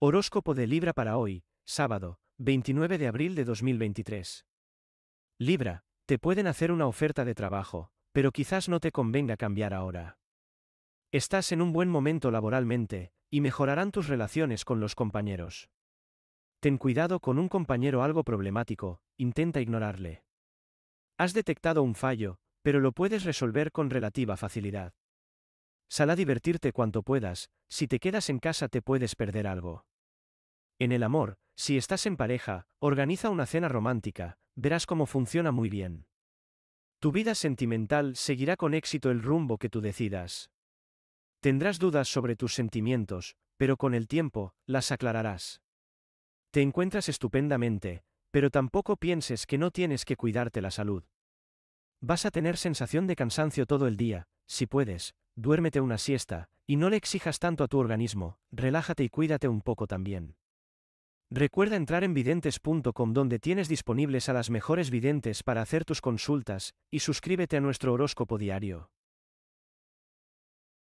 Horóscopo de Libra para hoy, sábado, 29 de abril de 2023. Libra, te pueden hacer una oferta de trabajo, pero quizás no te convenga cambiar ahora. Estás en un buen momento laboralmente, y mejorarán tus relaciones con los compañeros. Ten cuidado con un compañero algo problemático, intenta ignorarle. Has detectado un fallo, pero lo puedes resolver con relativa facilidad. Sal a divertirte cuanto puedas, si te quedas en casa te puedes perder algo. En el amor, si estás en pareja, organiza una cena romántica, verás cómo funciona muy bien. Tu vida sentimental seguirá con éxito el rumbo que tú decidas. Tendrás dudas sobre tus sentimientos, pero con el tiempo, las aclararás. Te encuentras estupendamente, pero tampoco pienses que no tienes que cuidarte la salud. Vas a tener sensación de cansancio todo el día, si puedes, duérmete una siesta, y no le exijas tanto a tu organismo, relájate y cuídate un poco también. Recuerda entrar en videntes.com donde tienes disponibles a las mejores videntes para hacer tus consultas, y suscríbete a nuestro horóscopo diario.